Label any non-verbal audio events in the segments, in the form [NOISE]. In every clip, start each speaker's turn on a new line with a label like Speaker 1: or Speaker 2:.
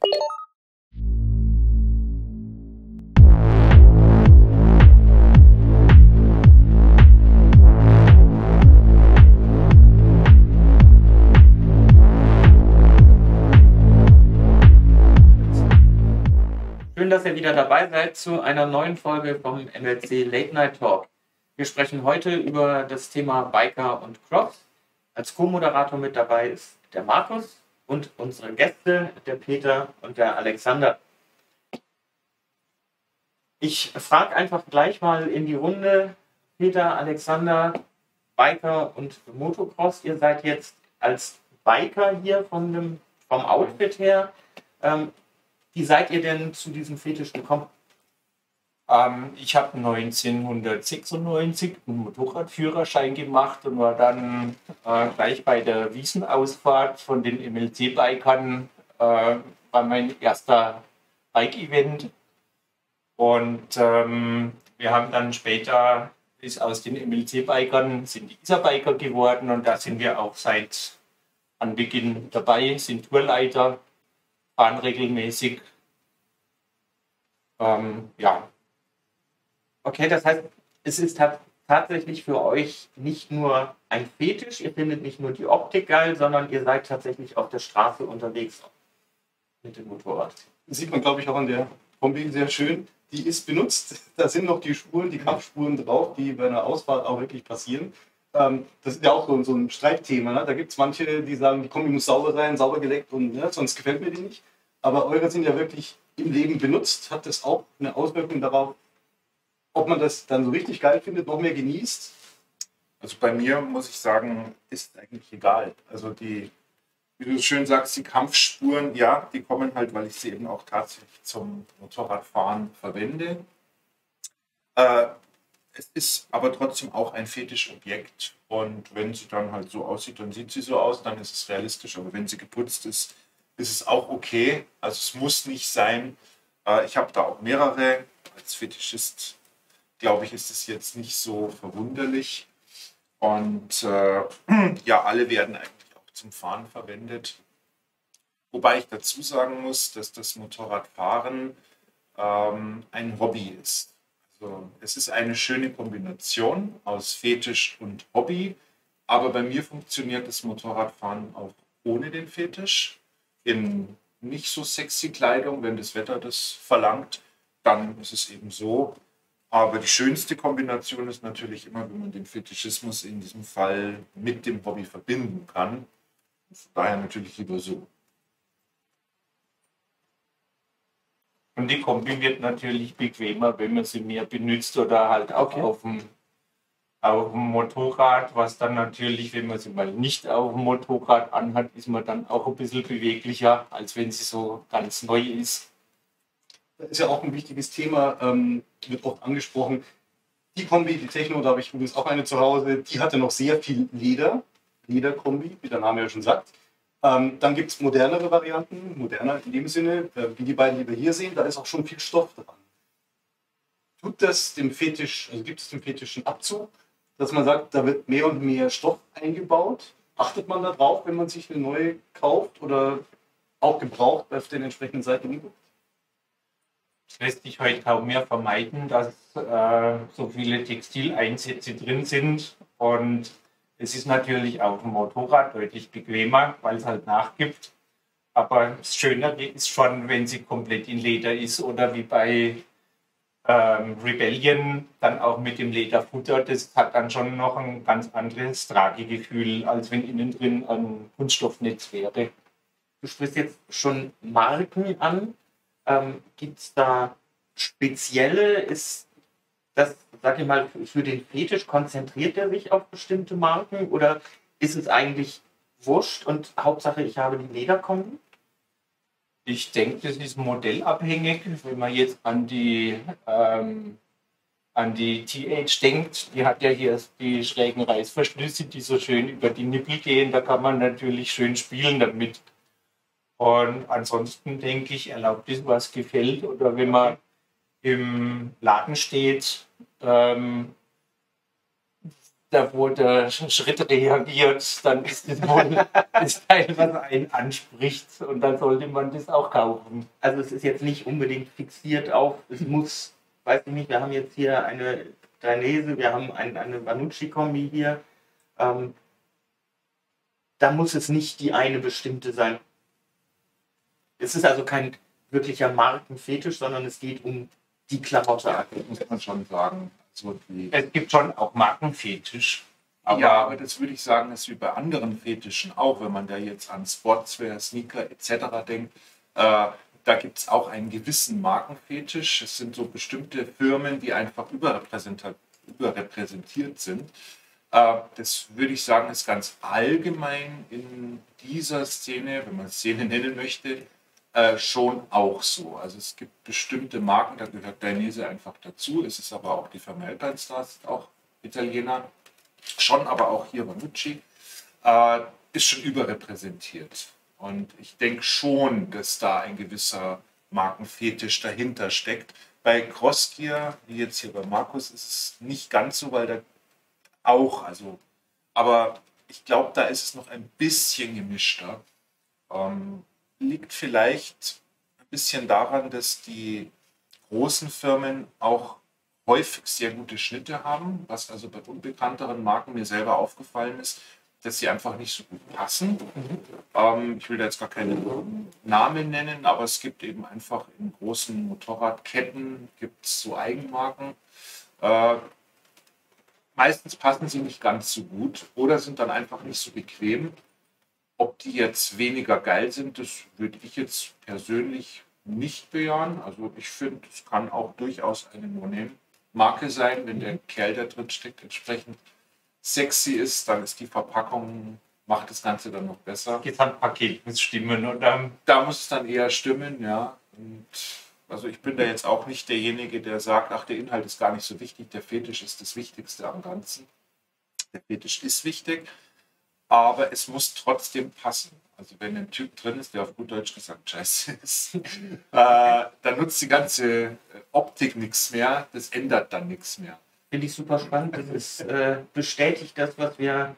Speaker 1: Schön, dass ihr wieder dabei seid zu einer neuen Folge vom MLC Late Night Talk. Wir sprechen heute über das Thema Biker und Cross. Als Co-Moderator mit dabei ist der Markus und unsere Gäste, der Peter und der Alexander. Ich frage einfach gleich mal in die Runde, Peter, Alexander, Biker und Motocross. Ihr seid jetzt als Biker hier von dem, vom Outfit her. Ähm, wie seid ihr denn zu diesem Fetisch gekommen?
Speaker 2: Ähm, ich habe 1996 einen Motorradführerschein gemacht und war dann äh, gleich bei der Wiesenausfahrt von den MLC-Bikern äh, bei mein erster Bike-Event. Und ähm, wir haben dann später ist aus den MLC-Bikern sind die ISA-Biker geworden und da sind wir auch seit Anbeginn dabei, sind Tourleiter, fahren regelmäßig.
Speaker 1: Ähm, ja. Okay, das heißt, es ist tatsächlich für euch nicht nur ein Fetisch, ihr findet nicht nur die Optik geil, sondern ihr seid tatsächlich auf der Straße unterwegs mit dem Motorrad.
Speaker 3: Sieht man, glaube ich, auch an der Kombi sehr schön. Die ist benutzt. [LAUGHS] Da sind noch die Spuren, die Kampfspuren drauf, die bei einer Ausfahrt auch wirklich passieren. Ähm, das ist ja auch so, ein Streitthema. Ne? Da gibt es manche, die sagen, die Kombi muss sauber sein, sauber geleckt und ne, sonst gefällt mir die nicht. Aber eure sind ja wirklich im Leben benutzt. Hat das auch eine Auswirkung darauf, ob man das dann so richtig geil findet, noch mehr genießt?
Speaker 4: Also bei mir muss ich sagen, ist eigentlich egal. Also die, wie du schön sagst, die Kampfspuren, ja, die kommen halt, weil ich sie eben auch tatsächlich zum Motorradfahren verwende. Äh, es ist aber trotzdem auch ein Fetischobjekt. Und wenn sie dann halt so aussieht, dann sieht sie so aus, dann ist es realistisch. Aber wenn sie geputzt ist, ist es auch okay. Also es muss nicht sein. Äh, ich habe da auch mehrere. Als Fetischist, glaube ich, ist es jetzt nicht so verwunderlich. Und äh, [CLEARS THROAT] ja, alle werden eigentlich auch zum Fahren verwendet. Wobei ich dazu sagen muss, dass das Motorradfahren ähm, ein Hobby ist. So, es ist eine schöne Kombination aus Fetisch und Hobby, aber bei mir funktioniert das Motorradfahren auch ohne den Fetisch. In nicht so sexy Kleidung, wenn das Wetter das verlangt, dann ist es eben so. Aber die schönste Kombination ist natürlich immer, wenn man den Fetischismus in diesem Fall mit dem Hobby verbinden kann. Von daher natürlich lieber so.
Speaker 2: Und die Kombi wird natürlich bequemer, wenn man sie mehr benutzt oder halt auch okay. auf, dem, auf dem Motorrad, was dann natürlich, wenn man sie mal nicht auf dem Motorrad anhat, ist man dann auch ein bisschen beweglicher, als wenn sie so ganz neu ist.
Speaker 3: Das ist ja auch ein wichtiges Thema, ähm, wird oft angesprochen. Die Kombi, die Techno, da habe ich übrigens auch eine zu Hause, die hatte noch sehr viel Leder, Lederkombi, wie der Name ja schon sagt. Ähm, dann gibt es modernere Varianten, moderner in dem Sinne, äh, wie die beiden, die wir hier sehen, da ist auch schon viel Stoff dran. Tut das dem Fetisch, also gibt es dem Fetischen Abzug, dass man sagt, da wird mehr und mehr Stoff eingebaut? Achtet man da drauf, wenn man sich eine neue kauft oder auch gebraucht auf den entsprechenden Seiten umguckt?
Speaker 2: Es lässt sich heute kaum mehr vermeiden, dass äh, so viele Textileinsätze drin sind und es ist natürlich auf dem Motorrad deutlich bequemer, weil es halt nachgibt. Aber das Schönere ist schon, wenn sie komplett in Leder ist oder wie bei ähm, Rebellion dann auch mit dem Lederfutter. Das hat dann schon noch ein ganz anderes Tragegefühl, als wenn innen drin ein Kunststoffnetz wäre.
Speaker 1: Du sprichst jetzt schon Marken an. Ähm, Gibt es da spezielle? Ist das, sag ich mal, für den Fetisch konzentriert er sich auf bestimmte Marken oder ist es eigentlich wurscht und Hauptsache ich habe die Lederkombi?
Speaker 2: Ich denke, das ist modellabhängig. Wenn man jetzt an die, ähm, an die TH denkt, die hat ja hier die schrägen Reißverschlüsse, die so schön über die Nippel gehen. Da kann man natürlich schön spielen damit. Und ansonsten denke ich, erlaubt es, was gefällt. Oder wenn man im Laden steht, ähm, da wo der Schritt reagiert, dann ist das wohl [LAUGHS] das Teil, was einen anspricht und dann sollte man das auch kaufen.
Speaker 1: Also es ist jetzt nicht unbedingt fixiert auf, es muss, weiß ich nicht, wir haben jetzt hier eine Dainese, wir haben ein, eine Vanucci-Kombi hier. Ähm, da muss es nicht die eine bestimmte sein. Es ist also kein wirklicher Markenfetisch, sondern es geht um die Klamotte.
Speaker 4: Ja, muss man schon sagen. Die,
Speaker 2: Es gibt schon auch Markenfetisch.
Speaker 4: aber, ja, aber das würde ich sagen, ist wie bei anderen Fetischen auch, wenn man da jetzt an Sportswear, Sneaker etc. denkt. Äh, da gibt es auch einen gewissen Markenfetisch. Es sind so bestimmte Firmen, die einfach überrepräsentiert, überrepräsentiert sind. Äh, das würde ich sagen, ist ganz allgemein in dieser Szene, wenn man Szene nennen möchte, äh, schon auch so. Also es gibt bestimmte Marken, da gehört Dainese einfach dazu. Es ist aber auch die Firma ist auch Italiener. Schon aber auch hier Vanucci. Äh, ist schon überrepräsentiert. Und ich denke schon, dass da ein gewisser Markenfetisch dahinter steckt. Bei Crossgear, wie jetzt hier bei Markus, ist es nicht ganz so, weil da auch, also, aber ich glaube, da ist es noch ein bisschen gemischter. Ähm, liegt vielleicht ein bisschen daran, dass die großen Firmen auch häufig sehr gute Schnitte haben, was also bei unbekannteren Marken mir selber aufgefallen ist, dass sie einfach nicht so gut passen. Ähm, ich will da jetzt gar keinen Namen nennen, aber es gibt eben einfach in großen Motorradketten gibt es so Eigenmarken. Äh, meistens passen sie nicht ganz so gut oder sind dann einfach nicht so bequem. Ob die jetzt weniger geil sind, das würde ich jetzt persönlich nicht bejahen. Also ich finde, es kann auch durchaus eine No-Name-Marke sein, wenn der Kerl, der drin steckt, entsprechend sexy ist, dann ist die Verpackung, macht das Ganze dann noch besser.
Speaker 2: Gesamtpaket muss stimmen und dann
Speaker 4: Da muss es dann eher stimmen, ja. Und also ich bin da jetzt auch nicht derjenige, der sagt, ach, der Inhalt ist gar nicht so wichtig, der Fetisch ist das Wichtigste am Ganzen. Der Fetisch ist wichtig, aber es muss trotzdem passen. Also wenn ein Typ drin ist, der auf gut Deutsch gesagt scheiße ist, [LAUGHS] äh, dann nutzt die ganze Optik nichts mehr, das ändert dann nichts mehr.
Speaker 1: Finde ich super spannend. Das ist, äh, bestätigt das, was wir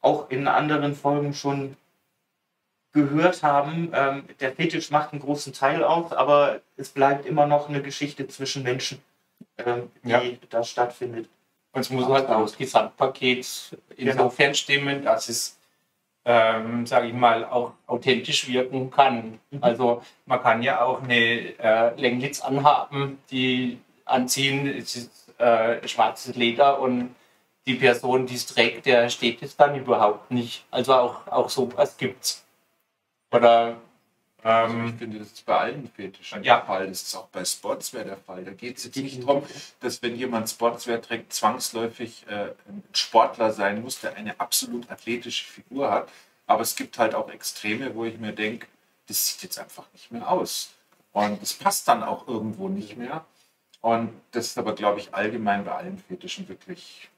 Speaker 1: auch in anderen Folgen schon gehört haben. Ähm, der Fetisch macht einen großen Teil aus, aber es bleibt immer noch eine Geschichte zwischen Menschen, ähm, die
Speaker 2: Ja.
Speaker 1: da stattfindet.
Speaker 2: Und es muss halt auch das Gesamtpaket insofern stimmen, dass es, ähm, sage ich mal, auch authentisch wirken kann.
Speaker 1: Mhm.
Speaker 2: Also man kann ja auch eine äh, Lenglitz anhaben, die anziehen, es ist äh, schwarzes Leder und die Person, die es trägt, der steht es dann überhaupt nicht. Also auch, auch sowas gibt's. Oder
Speaker 4: Also
Speaker 2: ähm,
Speaker 4: ich finde, das ist bei allen Fetischen
Speaker 2: Ja.
Speaker 4: der Fall. Das ist auch bei Sportswear der Fall. Da geht es jetzt nicht darum, dass wenn jemand Sportswear trägt, zwangsläufig äh, ein Sportler sein muss, der eine absolut athletische Figur hat. Aber es gibt halt auch Extreme, wo ich mir denke, das sieht jetzt einfach nicht mehr aus. Und es passt dann auch irgendwo nicht mehr. Und das ist aber, glaube ich, allgemein bei allen Fetischen wirklich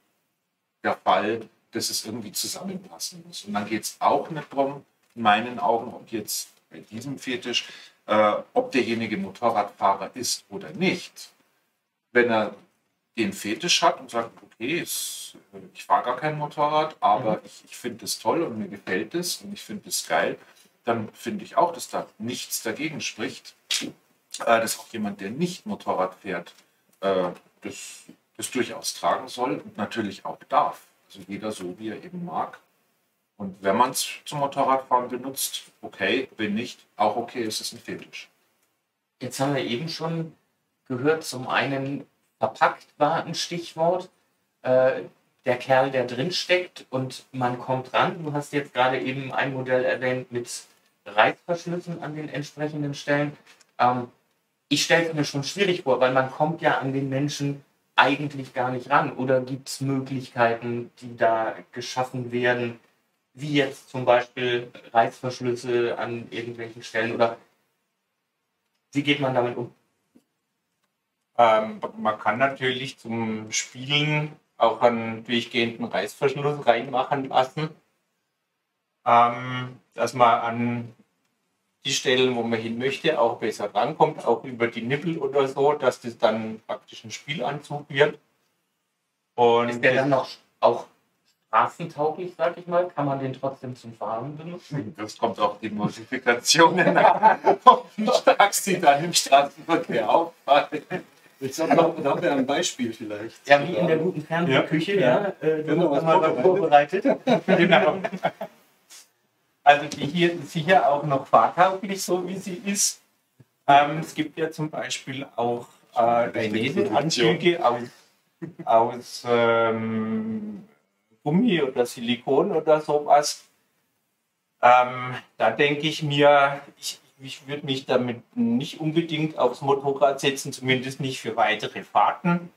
Speaker 4: der Fall, dass es irgendwie zusammenpassen muss. Und dann geht es auch nicht darum, in meinen Augen, ob jetzt bei diesem Fetisch, äh, ob derjenige Motorradfahrer ist oder nicht. Wenn er den Fetisch hat und sagt, okay, es, ich fahre gar kein Motorrad, aber ich, ich finde es toll und mir gefällt es und ich finde es geil, dann finde ich auch, dass da nichts dagegen spricht, äh, dass auch jemand, der nicht Motorrad fährt, äh, das, das durchaus tragen soll und natürlich auch darf. Also jeder so, wie er eben mag. Und wenn man es zum Motorradfahren benutzt, okay, wenn nicht, auch okay, ist es ein Fetisch.
Speaker 1: Jetzt haben wir eben schon gehört, zum einen verpackt war ein Stichwort. Äh, der Kerl, der drin steckt und man kommt ran. Du hast jetzt gerade eben ein Modell erwähnt mit Reißverschlüssen an den entsprechenden Stellen. Ähm, ich stelle es mir schon schwierig vor, weil man kommt ja an den Menschen eigentlich gar nicht ran. Oder gibt es Möglichkeiten, die da geschaffen werden, wie jetzt zum Beispiel Reißverschlüsse an irgendwelchen Stellen? Oder wie geht man damit um?
Speaker 2: Ähm, man kann natürlich zum Spielen auch einen durchgehenden Reißverschluss reinmachen lassen, ähm, dass man an die Stellen, wo man hin möchte, auch besser rankommt, auch über die Nippel oder so, dass das dann praktisch ein Spielanzug wird. Und
Speaker 1: Ist der dann noch auch straßentauglich, sag ich mal? Kann man den trotzdem zum Fahren benutzen? [LAUGHS]
Speaker 4: Das kommt auch die Modifikationen nach, wie stark sie dann im Straßenverkehr auffallen.
Speaker 3: Ich glaube, da, da haben wir ein Beispiel vielleicht.
Speaker 1: Ja, wie in der guten Fernsehküche, ja.
Speaker 3: Ja.
Speaker 1: Äh,
Speaker 3: Genau, was
Speaker 1: mal vorbereitet.
Speaker 2: Genau. Also die hier ist sicher auch noch fahrtauglich, so wie sie ist. Ähm, es gibt ja zum Beispiel auch äh, Drainage-Anzüge aus, aus ähm, Gummi oder Silikon oder sowas. Ähm, da denke ich mir, ich, ich würde mich damit nicht unbedingt aufs Motorrad setzen, zumindest nicht für weitere Fahrten.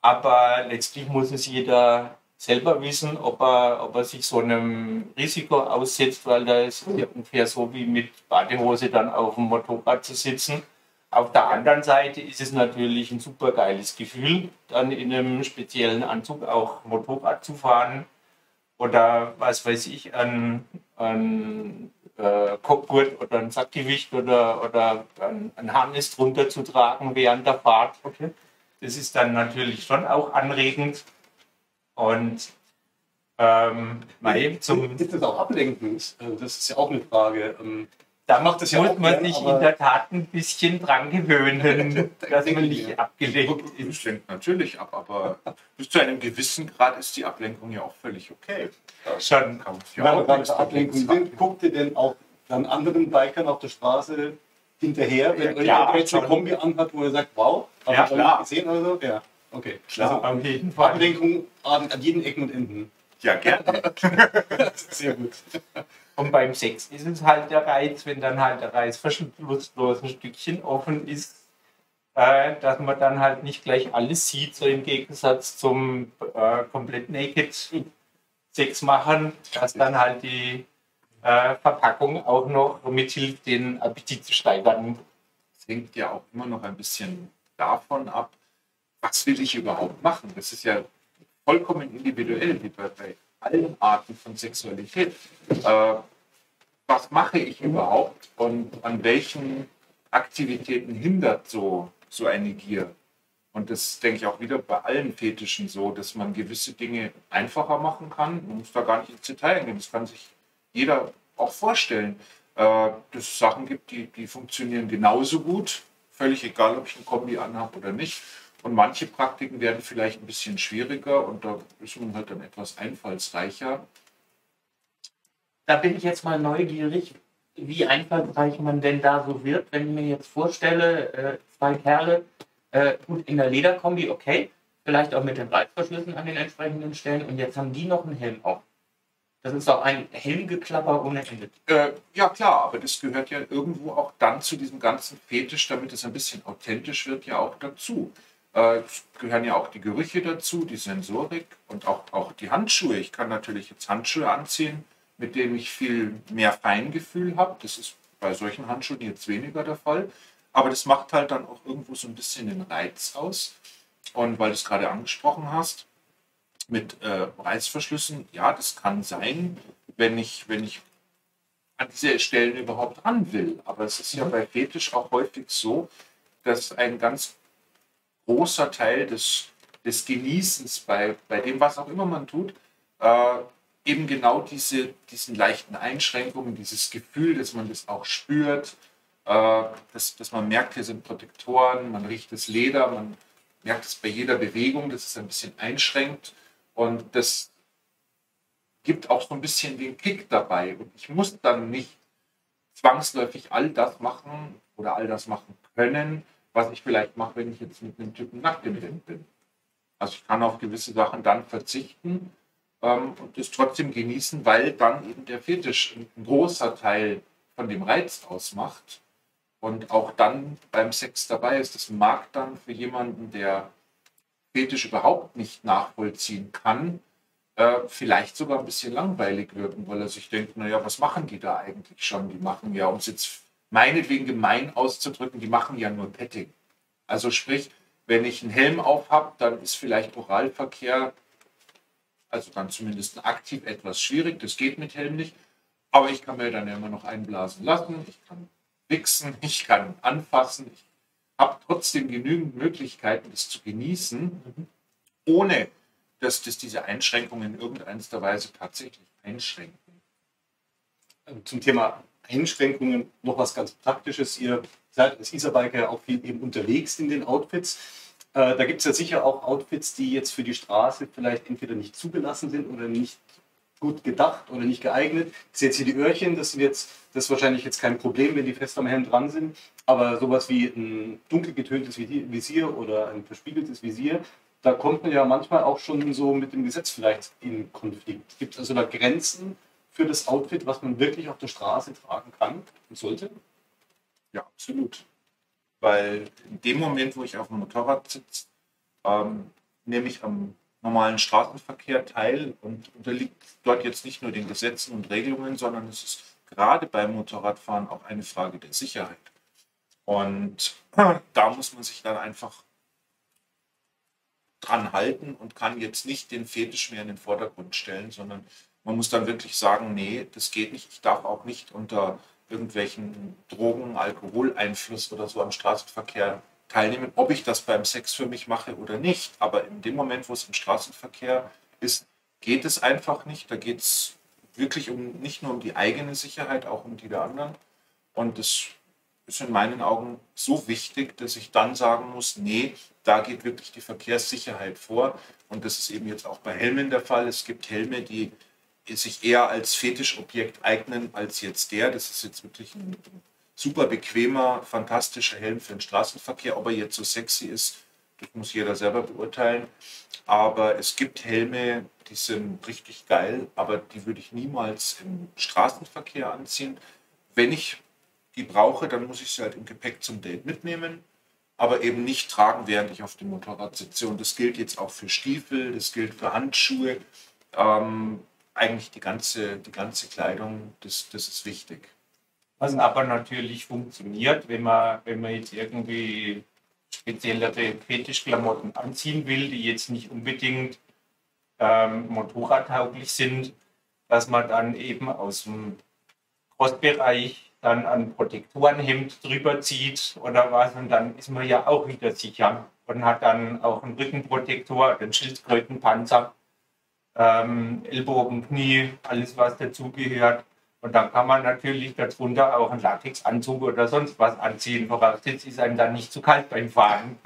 Speaker 2: Aber letztlich muss es jeder selber wissen, ob er, ob er sich so einem Risiko aussetzt, weil da ist ja ungefähr so wie mit Badehose dann auf dem Motorrad zu sitzen. Auf der anderen Seite ist es natürlich ein super geiles Gefühl, dann in einem speziellen Anzug auch Motorrad zu fahren oder was weiß ich, an, an äh, Cockgurt oder ein Sackgewicht oder, oder ein, ein Harness drunter zu tragen während der Fahrt.
Speaker 1: Okay.
Speaker 2: Das ist dann natürlich schon auch anregend. Und ähm, mei, zum,
Speaker 3: Ist das auch ablenkend? Äh, Das ist ja auch eine Frage.
Speaker 2: Da
Speaker 3: macht es ja
Speaker 2: muss man
Speaker 3: gern,
Speaker 2: sich
Speaker 3: aber-
Speaker 2: in der Tat ein bisschen dran gewöhnen, [LAUGHS] dass man
Speaker 3: ich
Speaker 2: nicht
Speaker 3: mir.
Speaker 2: abgelenkt
Speaker 4: Das
Speaker 2: ist.
Speaker 4: lenkt natürlich ab, aber bis zu einem gewissen Grad ist die Ablenkung ja auch völlig okay. Da
Speaker 2: Schon.
Speaker 3: gerade
Speaker 4: nichts
Speaker 3: bei Ablenkung sind, guckt ihr denn auch dann anderen Bikern auf der Straße hinterher, wenn
Speaker 2: Ja,
Speaker 3: euch
Speaker 2: klar,
Speaker 3: jetzt eine
Speaker 2: schon.
Speaker 3: Kombi anhat, wo ihr sagt, wow, habt
Speaker 2: Ja,
Speaker 3: ihr
Speaker 4: klar.
Speaker 3: gesehen oder so? Ja, okay.
Speaker 4: Klar.
Speaker 2: Auf jeden
Speaker 3: Also
Speaker 2: Fall.
Speaker 3: Ablenkung an, an jeden Ecken und Enden.
Speaker 4: Ja, gerne. [LAUGHS]
Speaker 3: Sehr gut.
Speaker 2: Und beim Sex ist es halt der Reiz, wenn dann halt der Reißverschluss bloß ein Stückchen offen ist, äh, dass man dann halt nicht gleich alles sieht, so im Gegensatz zum äh, komplett naked Sex machen, dass dann halt die äh, Verpackung auch noch mithilft, den Appetit zu steigern.
Speaker 4: Es hängt ja auch immer noch ein bisschen davon ab, was will ich überhaupt machen. Das ist ja vollkommen individuell, wie bei, bei allen Arten von Sexualität. Äh, was mache ich überhaupt und an welchen Aktivitäten hindert so, so eine Gier? Und das denke ich auch wieder bei allen Fetischen so, dass man gewisse Dinge einfacher machen kann. Man muss da gar nicht ins Detail gehen. Das kann sich jeder auch vorstellen, äh, dass es Sachen gibt, die, die funktionieren genauso gut. Völlig egal, ob ich ein Kombi anhabe oder nicht. Und manche Praktiken werden vielleicht ein bisschen schwieriger und da ist man halt dann etwas einfallsreicher.
Speaker 1: Da bin ich jetzt mal neugierig, wie einfallsreich man denn da so wird, wenn ich mir jetzt vorstelle, äh, zwei Kerle, äh, gut in der Lederkombi, okay, vielleicht auch mit den Reißverschlüssen an den entsprechenden Stellen und jetzt haben die noch einen Helm auf. Das ist doch ein Helmgeklapper ohne Ende.
Speaker 4: Äh, ja klar, aber das gehört ja irgendwo auch dann zu diesem ganzen Fetisch, damit es ein bisschen authentisch wird, ja auch dazu. Äh, gehören ja auch die Gerüche dazu, die Sensorik und auch, auch die Handschuhe. Ich kann natürlich jetzt Handschuhe anziehen, mit denen ich viel mehr Feingefühl habe. Das ist bei solchen Handschuhen jetzt weniger der Fall. Aber das macht halt dann auch irgendwo so ein bisschen den Reiz aus. Und weil du es gerade angesprochen hast, mit äh, Reißverschlüssen, ja, das kann sein, wenn ich, wenn ich an diese Stellen überhaupt ran will. Aber es ist ja bei Fetisch auch häufig so, dass ein ganz großer Teil des, des Genießens bei, bei dem, was auch immer man tut, äh, eben genau diese, diesen leichten Einschränkungen, dieses Gefühl, dass man das auch spürt, äh, dass, dass man merkt, hier sind Protektoren, man riecht das Leder, man merkt es bei jeder Bewegung, dass es ein bisschen einschränkt und das gibt auch so ein bisschen den Kick dabei. Und ich muss dann nicht zwangsläufig all das machen oder all das machen können, was ich vielleicht mache, wenn ich jetzt mit einem Typen nackt im Bett bin. Also ich kann auf gewisse Sachen dann verzichten ähm, und es trotzdem genießen, weil dann eben der Fetisch ein großer Teil von dem Reiz ausmacht und auch dann beim Sex dabei ist. Das mag dann für jemanden, der Fetisch überhaupt nicht nachvollziehen kann, äh, vielleicht sogar ein bisschen langweilig wirken, weil er sich denkt, naja, was machen die da eigentlich schon? Die machen ja, um es jetzt meinetwegen gemein auszudrücken, die machen ja nur Petting. Also sprich, wenn ich einen Helm auf habe, dann ist vielleicht Oralverkehr, also dann zumindest aktiv etwas schwierig, das geht mit Helm nicht, aber ich kann mir dann ja immer noch einblasen lassen, ich kann wichsen, [LAUGHS] ich kann anfassen, ich habe trotzdem genügend Möglichkeiten, das zu genießen, ohne dass, dass diese Einschränkungen in irgendeiner Weise tatsächlich einschränken.
Speaker 3: Ähm, zum Thema Einschränkungen noch was ganz Praktisches. Ihr seid als Isarbiker ja auch viel eben unterwegs in den Outfits. Äh, da gibt es ja sicher auch Outfits, die jetzt für die Straße vielleicht entweder nicht zugelassen sind oder nicht gut gedacht oder nicht geeignet. Ich sehe jetzt hier die Öhrchen, das, sind jetzt, das ist wahrscheinlich jetzt kein Problem, wenn die fest am Helm dran sind. Aber sowas wie ein dunkel getöntes Visier oder ein verspiegeltes Visier, da kommt man ja manchmal auch schon so mit dem Gesetz vielleicht in Konflikt. Gibt es also da Grenzen für das Outfit, was man wirklich auf der Straße tragen kann und sollte?
Speaker 4: Ja, absolut. Weil in dem Moment, wo ich auf dem Motorrad sitze, ähm, nehme ich am normalen Straßenverkehr teil und unterliegt dort jetzt nicht nur den Gesetzen und Regelungen, sondern es ist gerade beim Motorradfahren auch eine Frage der Sicherheit. Und [CLEARS THROAT] da muss man sich dann einfach dran halten und kann jetzt nicht den Fetisch mehr in den Vordergrund stellen, sondern man muss dann wirklich sagen, nee, das geht nicht. Ich darf auch nicht unter irgendwelchen Drogen, Alkoholeinfluss oder so am Straßenverkehr teilnehmen, ob ich das beim Sex für mich mache oder nicht. Aber in dem Moment, wo es im Straßenverkehr ist, geht es einfach nicht. Da geht es wirklich um nicht nur um die eigene Sicherheit, auch um die der anderen. Und das ist in meinen Augen so wichtig, dass ich dann sagen muss, nee, da geht wirklich die Verkehrssicherheit vor. Und das ist eben jetzt auch bei Helmen der Fall. Es gibt Helme, die sich eher als Fetischobjekt eignen als jetzt der. Das ist jetzt wirklich ein super bequemer, fantastischer Helm für den Straßenverkehr. Ob er jetzt so sexy ist, das muss jeder selber beurteilen. Aber es gibt Helme, die sind richtig geil, aber die würde ich niemals im Straßenverkehr anziehen. Wenn ich die brauche, dann muss ich sie halt im Gepäck zum Date mitnehmen, aber eben nicht tragen, während ich auf dem Motorrad sitze. Und das gilt jetzt auch für Stiefel, das gilt für Handschuhe. Ähm, eigentlich die ganze, die ganze Kleidung, das, das ist wichtig.
Speaker 2: Was aber natürlich funktioniert, wenn man, wenn man jetzt irgendwie speziellere Fetischklamotten anziehen will, die jetzt nicht unbedingt ähm, motorradtauglich sind, dass man dann eben aus dem Crossbereich dann ein Protektorenhemd drüber zieht oder was und dann ist man ja auch wieder sicher und hat dann auch einen Rückenprotektor, den Schildkrötenpanzer ähm, Ellbogen, Knie, alles was dazugehört. Und dann kann man natürlich darunter auch einen Latexanzug oder sonst was anziehen. Voraussetzt ist einem dann nicht zu kalt beim Fahren.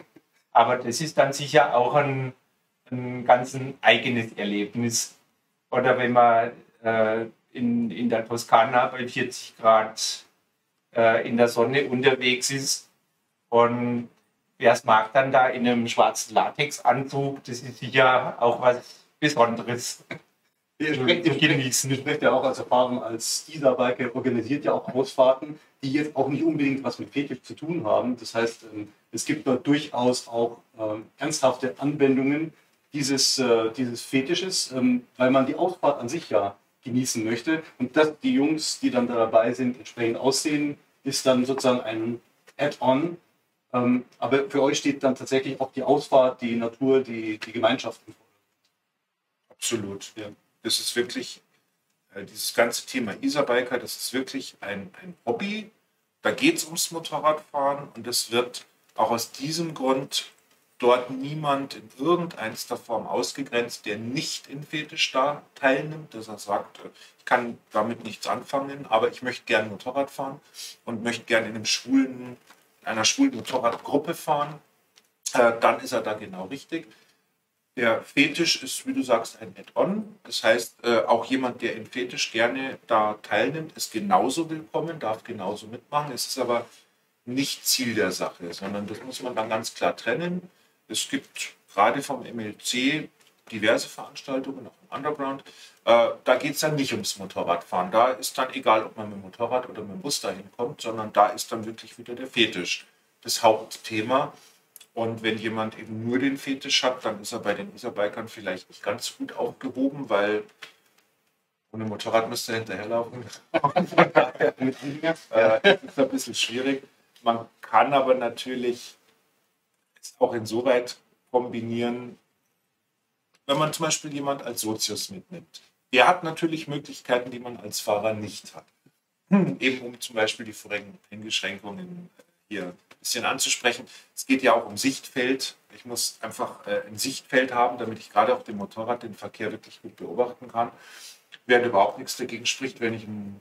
Speaker 2: Aber das ist dann sicher auch ein, ein ganz eigenes Erlebnis. Oder wenn man äh, in, in der Toskana bei 40 Grad äh, in der Sonne unterwegs ist und wer es mag, dann da in einem schwarzen Latexanzug, das ist sicher auch was Besonderes.
Speaker 3: Ihr, sprecht, ihr sprecht ja auch als Erfahrung als Skier-Biker, organisiert ja auch Ausfahrten, die jetzt auch nicht unbedingt was mit Fetisch zu tun haben. Das heißt, ähm, es gibt da durchaus auch ähm, ernsthafte Anwendungen dieses, äh, dieses Fetisches, ähm, weil man die Ausfahrt an sich ja genießen möchte. Und dass die Jungs, die dann da dabei sind, entsprechend aussehen, ist dann sozusagen ein Add-on. Aber für euch steht dann tatsächlich auch die Ausfahrt, die Natur, die, die Gemeinschaft im
Speaker 4: Absolut. Ja. Das ist wirklich, äh, dieses ganze Thema Isarbiker, das ist wirklich ein, ein Hobby. Da geht es ums Motorradfahren und es wird auch aus diesem Grund dort niemand in irgendeiner Form ausgegrenzt, der nicht in Fetisch da teilnimmt, dass er sagt, äh, ich kann damit nichts anfangen, aber ich möchte gerne Motorrad fahren und möchte gerne in einem schwulen, einer schwulen Motorradgruppe fahren, äh, dann ist er da genau richtig. Der Fetisch ist, wie du sagst, ein Add-on. Das heißt, äh, auch jemand, der im Fetisch gerne da teilnimmt, ist genauso willkommen, darf genauso mitmachen. Es ist aber nicht Ziel der Sache, sondern das muss man dann ganz klar trennen. Es gibt gerade vom MLC diverse Veranstaltungen, auch im Underground. Äh, da geht es dann nicht ums Motorradfahren. Da ist dann egal, ob man mit dem Motorrad oder mit dem Bus dahin kommt, sondern da ist dann wirklich wieder der Fetisch das Hauptthema. Und wenn jemand eben nur den Fetisch hat, dann ist er bei den Isarbikern vielleicht nicht ganz gut aufgehoben, weil ohne Motorrad müsste er hinterherlaufen. [LAUGHS] äh, das ist ein bisschen schwierig. Man kann aber natürlich es auch insoweit kombinieren, wenn man zum Beispiel jemand als Sozius mitnimmt. Der hat natürlich Möglichkeiten, die man als Fahrer nicht hat. Hm. Eben um zum Beispiel die vorigen Eingeschränkungen hier ein bisschen anzusprechen. Es geht ja auch um Sichtfeld. Ich muss einfach äh, ein Sichtfeld haben, damit ich gerade auf dem Motorrad den Verkehr wirklich gut beobachten kann. Während überhaupt nichts dagegen spricht, wenn ich einen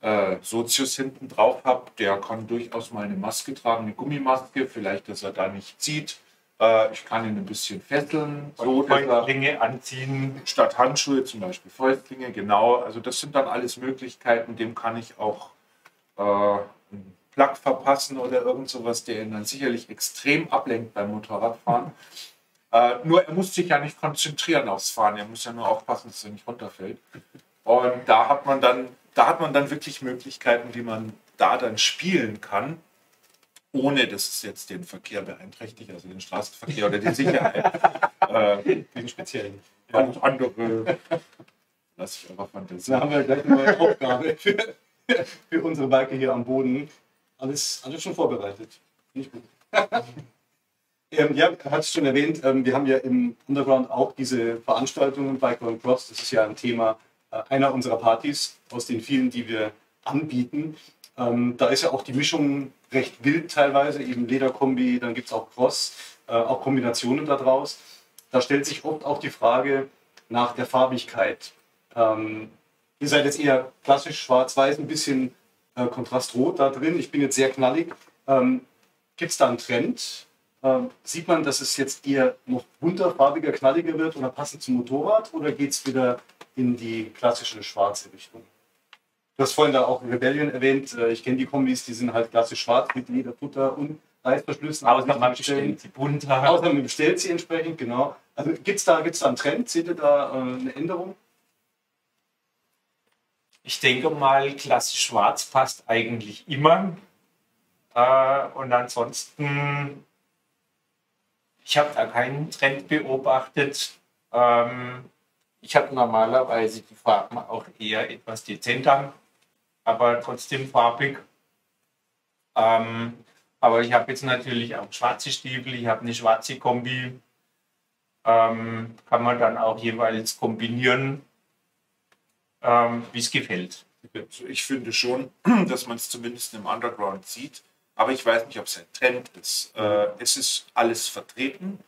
Speaker 4: äh, Sozius hinten drauf habe, der kann durchaus mal eine Maske tragen, eine Gummimaske, vielleicht, dass er da nicht zieht. Äh, ich kann ihn ein bisschen fesseln, so
Speaker 2: Fäustlinge anziehen.
Speaker 4: statt Handschuhe zum Beispiel Fäustlinge, genau. Also das sind dann alles Möglichkeiten, dem kann ich auch äh, Plug verpassen oder irgend sowas, der ihn dann sicherlich extrem ablenkt beim Motorradfahren. Äh, nur er muss sich ja nicht konzentrieren aufs Fahren, er muss ja nur aufpassen, dass er nicht runterfällt. Und da hat man dann, da hat man dann wirklich Möglichkeiten, wie man da dann spielen kann, ohne dass es jetzt den Verkehr beeinträchtigt, also den Straßenverkehr oder die [LAUGHS] Sicherheit. äh,
Speaker 3: Den speziellen.
Speaker 4: alles andere lasse ich aber Fantasie.
Speaker 3: Da haben wir gleich eine neue Aufgabe für, für unsere Balke hier am Boden. Alles, alles schon vorbereitet. Nicht gut. [LAUGHS] ähm, ja, hat es schon erwähnt, ähm, wir haben ja im Underground auch diese Veranstaltungen Bike on Cross. Das ist ja ein Thema äh, einer unserer Partys aus den vielen, die wir anbieten. Ähm, da ist ja auch die Mischung recht wild teilweise, eben Lederkombi, dann gibt es auch Cross, äh, auch Kombinationen daraus. Da stellt sich oft auch die Frage nach der Farbigkeit. Ähm, ihr seid jetzt eher klassisch schwarz-weiß, ein bisschen äh, kontrastrot da drin. Ich bin jetzt sehr knallig. Ähm, Gibt es da einen Trend? Ähm, sieht man, dass es jetzt eher noch bunter, farbiger, knalliger wird oder passend zum Motorrad oder geht es wieder in die klassische schwarze Richtung? Du hast vorhin da auch Rebellion erwähnt. Äh, Ich kenne die Kombis, die sind halt klassisch schwarz mit Lederfutter und Reißverschlüssen. Nicht
Speaker 2: man bestellt sie bunter.
Speaker 3: Außer man bestellt sie entsprechend, genau. Also gibt es da, gibt's da einen Trend? Seht ihr da äh, eine Änderung?
Speaker 2: Ich denke mal, klassisch schwarz passt eigentlich immer. Äh, und ansonsten, ich habe da keinen Trend beobachtet. Ähm, ich habe normalerweise die Farben auch eher etwas dezenter, aber trotzdem farbig. Ähm, aber ich habe jetzt natürlich auch schwarze Stiefel, ich habe eine schwarze Kombi. Ähm, kann man dann auch jeweils kombinieren, ähm, wie es gefällt.
Speaker 4: Ich finde schon, [CLEARS THROAT] dass man es zumindest im Underground sieht, aber ich weiß nicht, ob es ein Trend ist. Äh, es ist alles vertreten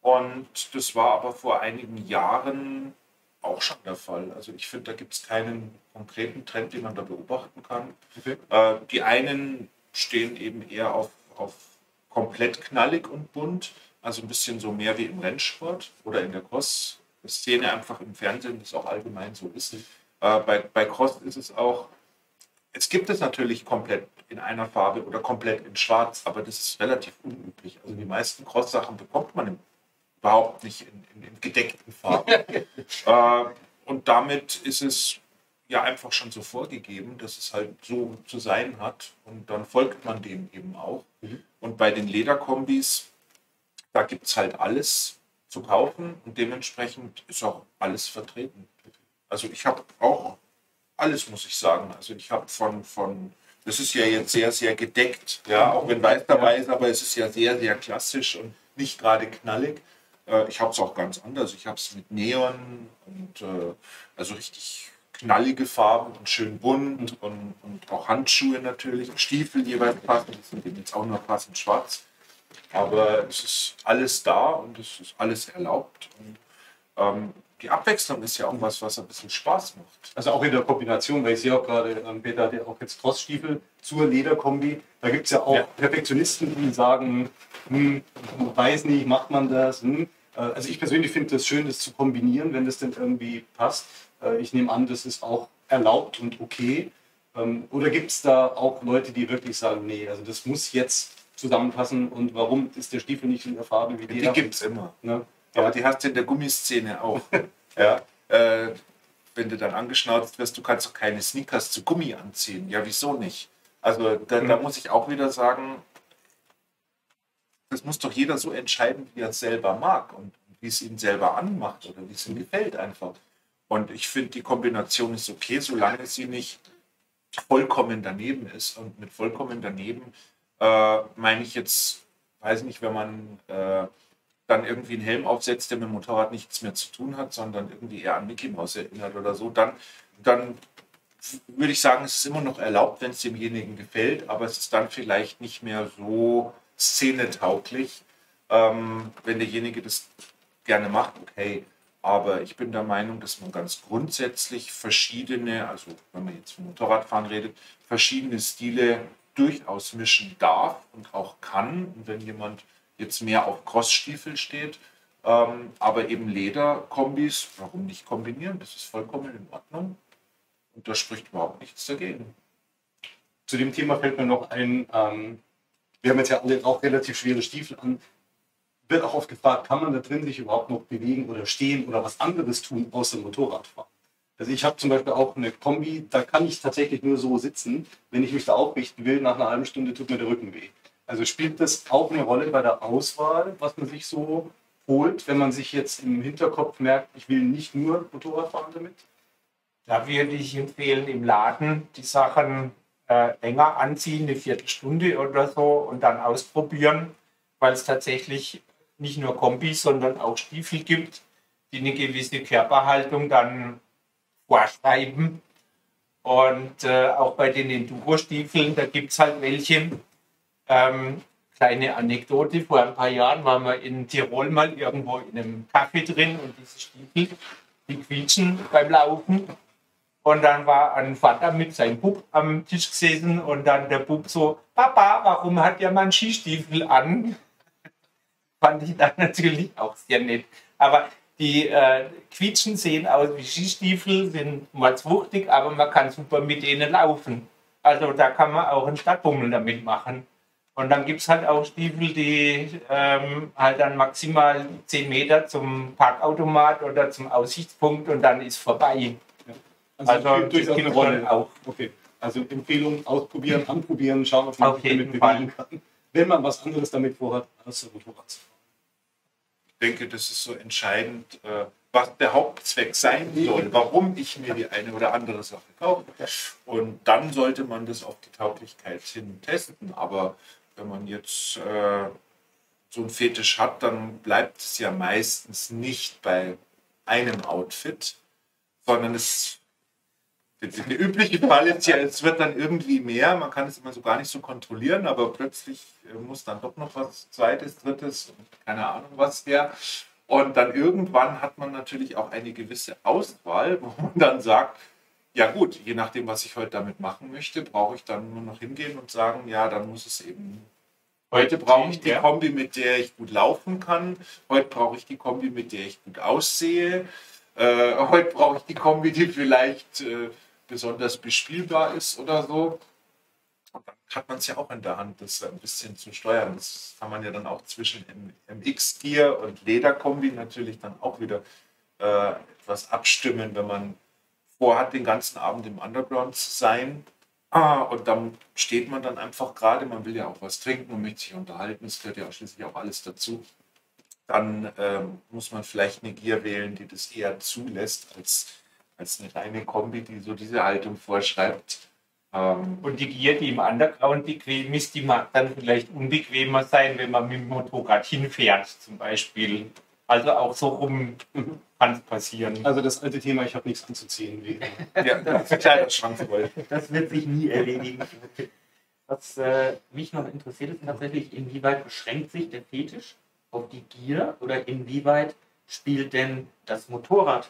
Speaker 4: und das war aber vor einigen Jahren auch schon der Fall. Also ich finde, da gibt es keinen konkreten Trend, den man da beobachten kann.
Speaker 3: Okay.
Speaker 4: Äh, die einen stehen eben eher auf, auf komplett knallig und bunt, also ein bisschen so mehr wie im Rennsport oder in der Cross-Szene einfach im Fernsehen, das auch allgemein so ist. Äh, bei, bei Cross ist es auch, es gibt es natürlich komplett in einer Farbe oder komplett in Schwarz, aber das ist relativ unüblich. Also die meisten Cross-Sachen bekommt man im, überhaupt nicht in, in, in gedeckten Farben. [LAUGHS] äh, und damit ist es ja einfach schon so vorgegeben, dass es halt so zu sein hat und dann folgt man dem eben auch.
Speaker 3: Mhm.
Speaker 4: Und bei den Lederkombis, da gibt es halt alles zu kaufen und dementsprechend ist auch alles vertreten. Also ich habe auch alles, muss ich sagen. Also ich habe von, von, das ist ja jetzt sehr, sehr gedeckt, ja, auch wenn weiß dabei ist, aber es ist ja sehr, sehr klassisch und nicht gerade knallig. Äh, Ich habe es auch ganz anders. Ich habe es mit Neon und äh, also richtig knallige Farben und schön bunt und, und auch Handschuhe natürlich, Stiefel jeweils passend, die sind eben jetzt auch nur passend schwarz. Aber es ist alles da und es ist alles erlaubt. Und, ähm, die Abwechslung ist ja auch was, was ein bisschen Spaß macht.
Speaker 3: Also auch in der Kombination, weil ich sehe auch gerade, ähm, Peter hat ja auch jetzt Crossstiefel zur Lederkombi. Da gibt es ja auch
Speaker 2: Ja.
Speaker 3: Perfektionisten, die sagen, hm, weiß nicht, macht man das? Hm. Äh, Also ich persönlich finde das schön, das zu kombinieren, wenn das denn irgendwie passt. Äh, Ich nehme an, das ist auch erlaubt und okay. Ähm, Oder gibt es da auch Leute, die wirklich sagen, nee, also das muss jetzt zusammenpassen und warum ist der Stiefel nicht in der Farbe wie
Speaker 4: Die
Speaker 3: der?
Speaker 4: gibt es immer.
Speaker 3: Ne?
Speaker 4: Aber die hast du in der Gummiszene auch. [LAUGHS]
Speaker 3: Ja.
Speaker 4: äh, wenn du dann angeschnauzt wirst, du kannst doch keine Sneakers zu Gummi anziehen. Ja, wieso nicht? Also da, da muss ich auch wieder sagen, das muss doch jeder so entscheiden, wie er es selber mag und wie es ihn selber anmacht oder wie es ihm gefällt einfach. Und ich finde, die Kombination ist okay, solange sie nicht vollkommen daneben ist. Und mit vollkommen daneben äh, meine ich jetzt, weiß nicht, wenn man äh, dann irgendwie einen Helm aufsetzt, der mit dem Motorrad nichts mehr zu tun hat, sondern irgendwie eher an Mickey Mouse erinnert oder so, dann, dann würde ich sagen, es ist immer noch erlaubt, wenn es demjenigen gefällt, aber es ist dann vielleicht nicht mehr so szenetauglich. Ähm, wenn derjenige das gerne macht, okay. Aber ich bin der Meinung, dass man ganz grundsätzlich verschiedene, also wenn man jetzt vom Motorradfahren redet, verschiedene Stile durchaus mischen darf und auch kann. Und wenn jemand jetzt mehr auf Crossstiefel steht, ähm, aber eben Lederkombis, warum nicht kombinieren? Das ist vollkommen in Ordnung. Und da spricht überhaupt nichts dagegen.
Speaker 3: Zu dem Thema fällt mir noch ein, ähm, wir haben jetzt ja alle auch relativ schwere Stiefel an. Wird auch oft gefragt, kann man da drin sich überhaupt noch bewegen oder stehen oder was anderes tun außer Motorradfahren? Also ich habe zum Beispiel auch eine Kombi, da kann ich tatsächlich nur so sitzen. Wenn ich mich da aufrichten will, nach einer halben Stunde tut mir der Rücken weh. Also spielt das auch eine Rolle bei der Auswahl, was man sich so holt, wenn man sich jetzt im Hinterkopf merkt, ich will nicht nur Motorrad fahren damit?
Speaker 2: Da würde ich empfehlen, im Laden die Sachen äh, länger anziehen, eine Viertelstunde oder so und dann ausprobieren, weil es tatsächlich nicht nur Kombis, sondern auch Stiefel gibt, die eine gewisse Körperhaltung dann vorschreiben. Und äh, auch bei den Enduro-Stiefeln, da gibt es halt welche. Ähm, kleine Anekdote, vor ein paar Jahren waren wir in Tirol mal irgendwo in einem Café drin und diese Stiefel, die quietschen beim Laufen. Und dann war ein Vater mit seinem Bub am Tisch gesessen und dann der Bub so, Papa, warum hat der Mann Skistiefel an? [LAUGHS] Fand ich dann natürlich auch sehr nett. Aber die äh, Quietschen sehen aus wie Skistiefel, sind mordswuchtig, aber man kann super mit denen laufen. Also da kann man auch einen Stadtbummel damit machen. Und dann gibt es halt auch Stiefel, die ähm, halt dann maximal 10 Meter zum Parkautomat oder zum Aussichtspunkt und dann ist vorbei.
Speaker 3: Also, also durchaus eine Rolle. Auch. Okay. Also Empfehlung, ausprobieren, anprobieren, schauen, ob man
Speaker 2: sich damit bewegen
Speaker 3: kann. Wenn man was anderes damit vorhat, als Motorrad zu fahren.
Speaker 4: Ich denke, das ist so entscheidend, äh, was der Hauptzweck sein soll, warum ich mir die eine oder andere Sache kaufe. Und dann sollte man das auf die Tauglichkeit hin testen. Aber wenn man jetzt äh, so einen Fetisch hat, dann bleibt es ja meistens nicht bei einem Outfit, sondern es der übliche Fall ist ja, es wird dann irgendwie mehr, man kann es immer so gar nicht so kontrollieren, aber plötzlich äh, muss dann doch noch was zweites, drittes, keine Ahnung was her. Und dann irgendwann hat man natürlich auch eine gewisse Auswahl, wo man dann sagt, ja gut, je nachdem, was ich heute damit machen möchte, brauche ich dann nur noch hingehen und sagen, ja, dann muss es eben. Heute brauche ich die Kombi, mit der ich gut laufen kann. Heute brauche ich die Kombi, mit der ich gut aussehe. Äh, heute brauche ich die Kombi, die vielleicht äh, besonders bespielbar ist oder so. Und dann hat man es ja auch in der Hand, das ein bisschen zu steuern. Das kann man ja dann auch zwischen MX-Gear und Lederkombi natürlich dann auch wieder äh, etwas abstimmen, wenn man vorhat, den ganzen Abend im Underground zu sein. Ah, und dann steht man dann einfach gerade, man will ja auch was trinken und möchte sich unterhalten, es gehört ja schließlich auch alles dazu. Dann ähm, muss man vielleicht eine Gear wählen, die das eher zulässt, als als eine reine Kombi, die so diese Haltung vorschreibt.
Speaker 2: Ähm und die Gier, die im Underground bequem ist, die mag dann vielleicht unbequemer sein, wenn man mit dem Motorrad hinfährt, zum Beispiel. Also auch so rum kann es passieren.
Speaker 3: Also das alte Thema, ich habe nichts anzuziehen. Wie [LAUGHS]
Speaker 1: ja, das ist Kleiderschrank voll. Das wird sich nie erledigen. Was äh, mich noch interessiert, ist tatsächlich, inwieweit beschränkt sich der Fetisch auf die Gier oder inwieweit spielt denn das Motorrad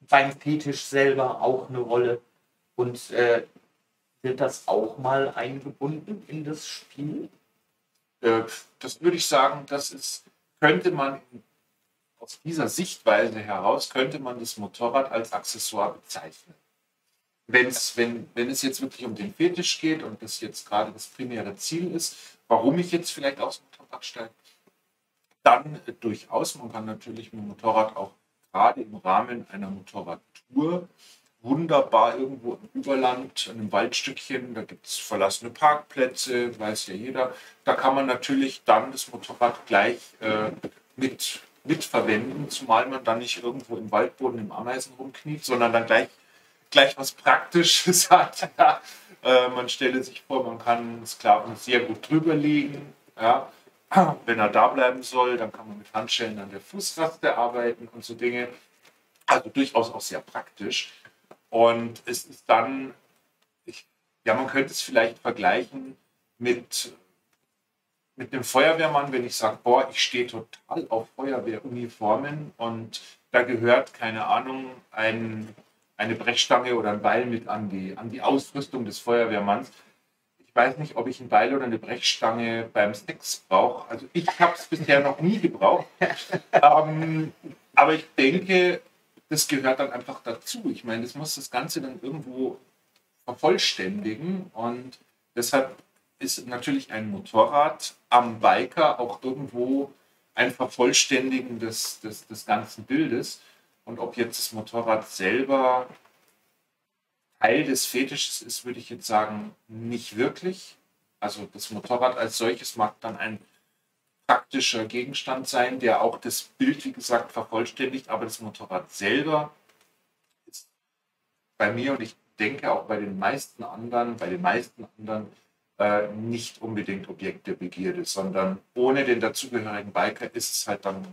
Speaker 1: beim Fetisch selber auch eine Rolle? Und äh, wird das auch mal eingebunden in das Spiel?
Speaker 4: Äh, das würde ich sagen, das ist, könnte man aus dieser Sichtweise heraus, könnte man das Motorrad als Accessoire bezeichnen. Wenn's, wenn, wenn es jetzt wirklich um den Fetisch geht und das jetzt gerade das primäre Ziel ist, warum ich jetzt vielleicht aufs Motorrad steige, dann äh, durchaus. Man kann natürlich mit dem Motorrad auch gerade im Rahmen einer Motorradtour wunderbar irgendwo im Überland, in einem Waldstückchen, da gibt es verlassene Parkplätze, weiß ja jeder. Da kann man natürlich dann das Motorrad gleich äh, mit, mitverwenden, zumal man dann nicht irgendwo im Waldboden im Ameisen rumkniet, sondern dann gleich, gleich was Praktisches [LAUGHS] hat. Ja. Äh, man stelle sich vor, man kann Sklaven sehr gut drüber legen. Ja. [CLEARS THROAT] Wenn er da bleiben soll, dann kann man mit Handschellen an der Fußraste arbeiten und so Dinge. Also durchaus auch sehr praktisch. Und es ist dann, ich, ja, man könnte es vielleicht vergleichen mit, mit einem Feuerwehrmann, wenn ich sage, boah, ich stehe total auf Feuerwehruniformen und da gehört, keine Ahnung, ein, eine Brechstange oder ein Beil mit an die, an die Ausrüstung des Feuerwehrmanns. Ich weiß nicht, ob ich ein Beil oder eine Brechstange beim Sex brauche. Also ich habe es bisher noch nie gebraucht. [LAUGHS] ähm, aber ich denke, das gehört dann einfach dazu. Ich meine, das muss das Ganze dann irgendwo vervollständigen und deshalb ist natürlich ein Motorrad am Biker auch irgendwo ein Vervollständigen des, des, des ganzen Bildes. Und ob jetzt das Motorrad selber Teil des Fetisches ist, würde ich jetzt sagen, nicht wirklich. Also das Motorrad als solches mag dann ein praktischer Gegenstand sein, der auch das Bild, wie gesagt, vervollständigt, aber das Motorrad selber ist bei mir und ich denke auch bei den meisten anderen, bei den meisten anderen äh, nicht unbedingt Objekt der Begierde, sondern ohne den dazugehörigen Biker ist es halt dann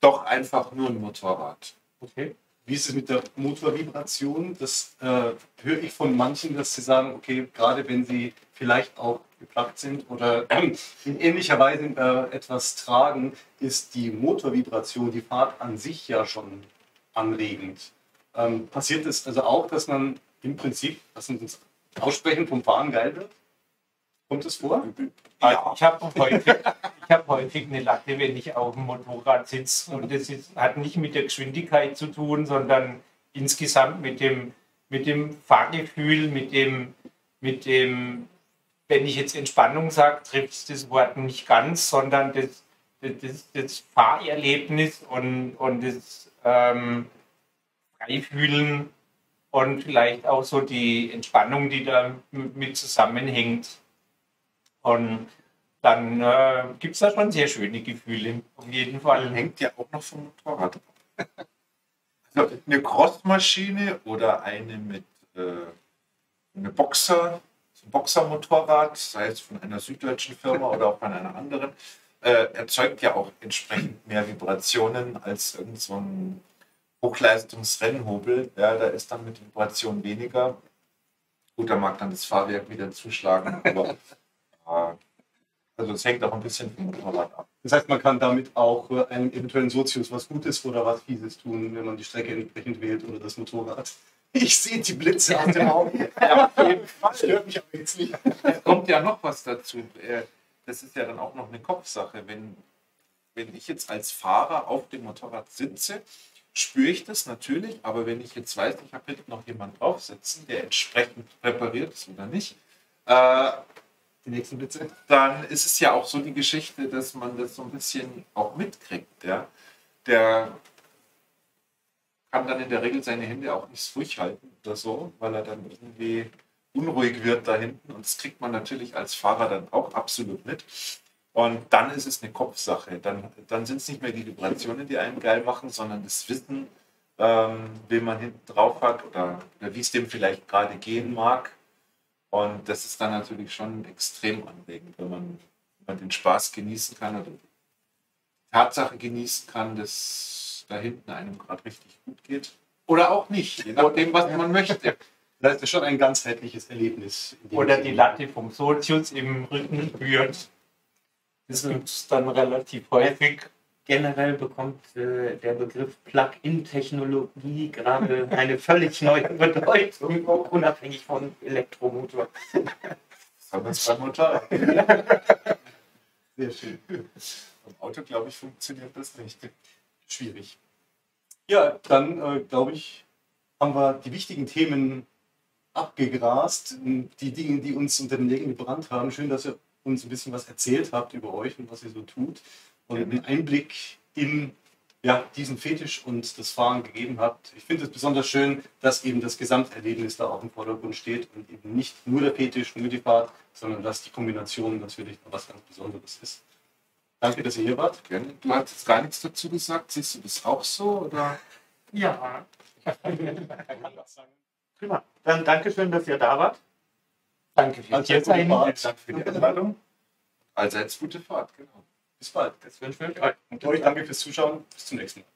Speaker 4: doch einfach nur ein Motorrad.
Speaker 3: Okay. Wie ist es mit der Motorvibration? Das äh, höre ich von manchen, dass sie sagen, okay, gerade wenn sie vielleicht auch geplagt sind oder in ähnlicher Weise äh, etwas tragen, ist die Motorvibration, die Fahrt an sich ja schon anregend. Ähm, passiert es also auch, dass man im Prinzip, lass uns aussprechen, vom Fahren geil wird? Kommt es vor?
Speaker 2: Ja. Ich habe häufig, hab häufig eine Latte, wenn ich auf dem Motorrad sitze. Und das ist, hat nicht mit der Geschwindigkeit zu tun, sondern insgesamt mit dem, mit dem Fahrgefühl, mit dem, mit dem, wenn ich jetzt Entspannung sage, trifft das Wort nicht ganz, sondern das, das, das Fahrerlebnis und, und das ähm, Freifühlen und vielleicht auch so die Entspannung, die da mit zusammenhängt. Und dann äh, gibt es da schon sehr schöne Gefühle, auf jeden Fall.
Speaker 4: Hängt ja auch noch vom Motorrad ab. [LAUGHS] Also eine Crossmaschine oder eine mit äh, eine Boxer, ein Boxermotorrad, sei es von einer süddeutschen Firma oder auch von einer anderen, äh, erzeugt ja auch entsprechend mehr Vibrationen als irgend so ein Hochleistungsrennhobel. Ja, da ist dann mit Vibration weniger. Gut, da mag dann das Fahrwerk wieder zuschlagen, aber [LAUGHS] also es hängt auch ein bisschen vom Motorrad ab.
Speaker 3: Das heißt, man kann damit auch einem eventuellen Sozius was Gutes oder was Fieses tun, wenn man die Strecke entsprechend wählt oder das Motorrad. [LAUGHS] Ich sehe die Blitze aus dem Auge.
Speaker 4: ja, auf jeden Fall. Stört mich aber jetzt nicht. Es kommt ja noch was dazu. Äh, das ist ja dann auch noch eine Kopfsache. Wenn, wenn ich jetzt als Fahrer auf dem Motorrad sitze, spüre ich das natürlich, aber wenn ich jetzt weiß, ich habe hinten noch jemanden draufsitzen, der entsprechend präpariert ist oder nicht, äh,
Speaker 3: die nächsten Blitze.
Speaker 4: Dann ist es ja auch so die Geschichte, dass man das so ein bisschen auch mitkriegt. Ja? Der kann dann in der Regel seine Hände auch nicht ruhig halten oder so, weil er dann irgendwie unruhig wird da hinten. Und das kriegt man natürlich als Fahrer dann auch absolut mit. Und dann ist es eine Kopfsache. Dann, dann sind es nicht mehr die Vibrationen, die einen geil machen, sondern das Wissen, ähm, wen man hinten drauf hat oder, oder wie es dem vielleicht gerade gehen mag. Und das ist dann natürlich schon extrem anregend, wenn man, wenn man den Spaß genießen kann oder die Tatsache genießen kann, dass da hinten einem gerade richtig gut geht. Oder auch nicht, je nachdem, was man möchte.
Speaker 3: Das ist schon ein ganzheitliches Erlebnis.
Speaker 2: Oder die Latte vom Sozius im Rücken spürt. Das gibt es dann relativ häufig
Speaker 1: generell bekommt äh, der Begriff Plug-in-Technologie gerade eine völlig neue [LAUGHS] Bedeutung, auch unabhängig von Elektromotor.
Speaker 4: Besonders beim Motor.
Speaker 3: Sehr schön.
Speaker 4: Beim Auto, glaube ich, funktioniert das nicht.
Speaker 3: Schwierig. Ja, dann äh, glaube ich, haben wir die wichtigen Themen abgegrast. Die Dinge, die uns unter den Nägeln gebrannt haben. Schön, dass ihr uns ein bisschen was erzählt habt über euch und was ihr so tut und einen Einblick in ja, diesen Fetisch und das Fahren gegeben habt. Ich finde es besonders schön, dass eben das Gesamterlebnis da auch im Vordergrund steht und eben nicht nur der Fetisch, nur die Fahrt, sondern dass die Kombination natürlich noch was ganz Besonderes ist. Danke, dass ihr hier wart.
Speaker 4: Gerne. Du hast jetzt gar nichts dazu gesagt. Siehst du das auch so? Oder?
Speaker 1: Ja. Prima. Dann danke schön, dass ihr da wart.
Speaker 2: Danke für
Speaker 3: die Zeit.
Speaker 4: Danke für die Einladung. Allseits gute Fahrt, genau.
Speaker 3: Bis bald.
Speaker 1: Das wünschen wir euch.
Speaker 3: Und euch danke fürs Zuschauen. Bis zum nächsten Mal.